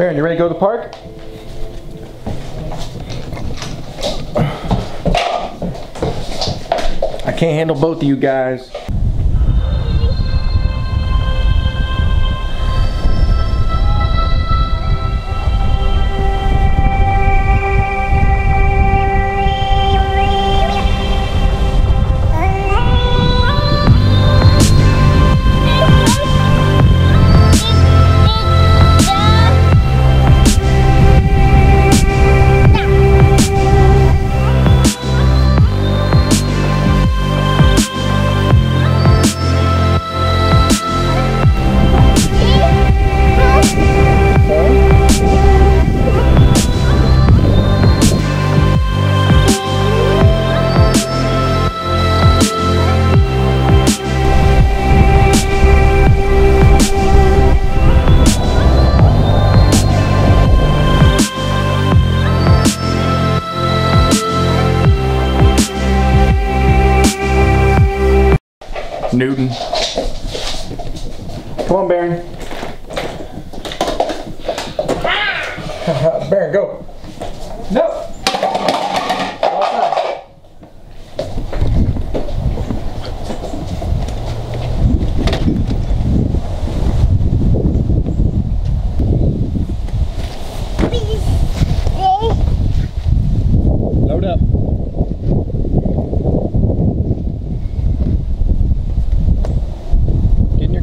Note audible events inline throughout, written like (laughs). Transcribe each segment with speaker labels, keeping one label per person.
Speaker 1: Baron, you ready to go to the park? I can't handle both of you guys. Newton. Come on, Baron. (laughs) Baron, go. No.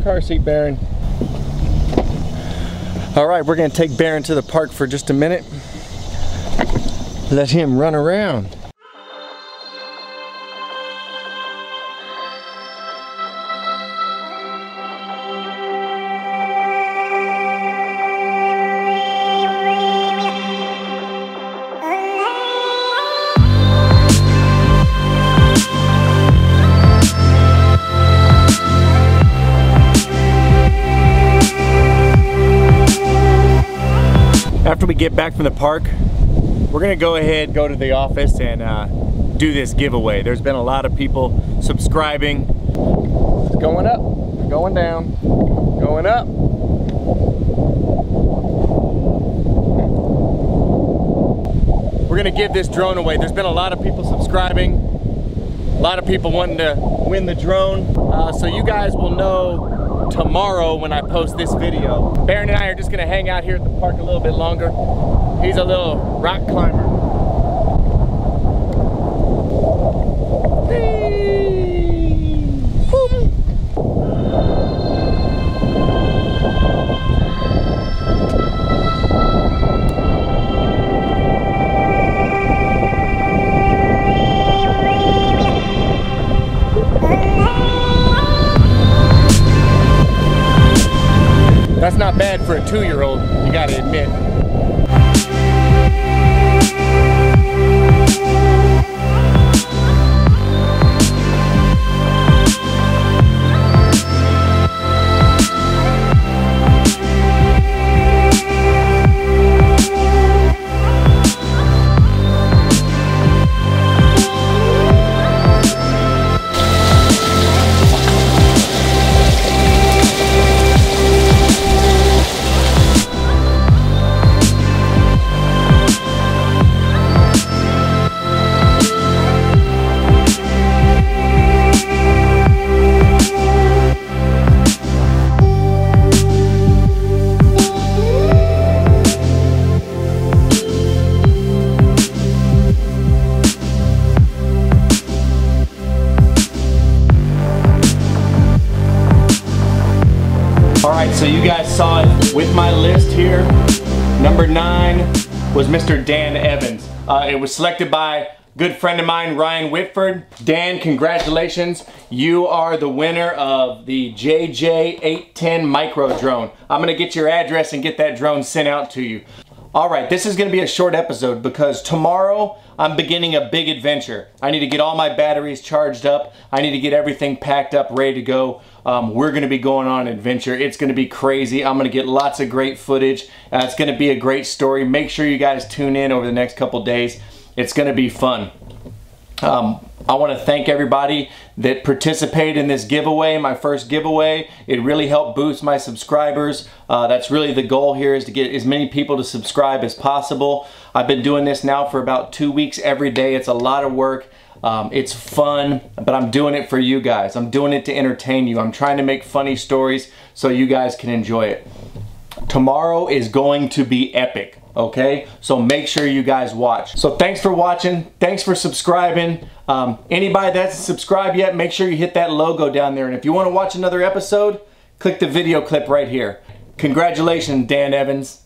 Speaker 1: Car seat, Baron. All right, we're gonna take Baron to the park for just a minute. Let him run around. After we get back from the park, we're gonna go ahead, go to the office and uh, do this giveaway. There's been a lot of people subscribing. It's going up, going down, going up. We're gonna give this drone away. There's been a lot of people subscribing, a lot of people wanting to win the drone. Uh, so you guys will know tomorrow when I post this video. Baron and I are just gonna hang out here at the park a little bit longer. He's a little rock climber. That's not bad for a two-year-old, you gotta admit. You guys saw it with my list here. Number nine was Mr. Dan Evans. Uh, it was selected by good friend of mine, Ryan Whitford. Dan, congratulations. You are the winner of the JJ810 micro drone. I'm gonna get your address and get that drone sent out to you. All right, this is gonna be a short episode because tomorrow I'm beginning a big adventure. I need to get all my batteries charged up. I need to get everything packed up, ready to go. Um, we're gonna be going on an adventure. It's gonna be crazy. I'm gonna get lots of great footage. Uh, it's gonna be a great story. Make sure you guys tune in over the next couple days. It's gonna be fun. Um, I want to thank everybody that participated in this giveaway, my first giveaway. It really helped boost my subscribers. Uh, that's really the goal here is to get as many people to subscribe as possible. I've been doing this now for about two weeks every day. It's a lot of work. Um, it's fun, but I'm doing it for you guys. I'm doing it to entertain you. I'm trying to make funny stories so you guys can enjoy it. Tomorrow is going to be epic, okay? So make sure you guys watch. So thanks for watching. Thanks for subscribing. Um, anybody that's subscribed yet, make sure you hit that logo down there. And if you want to watch another episode, click the video clip right here. Congratulations, Dan Evans.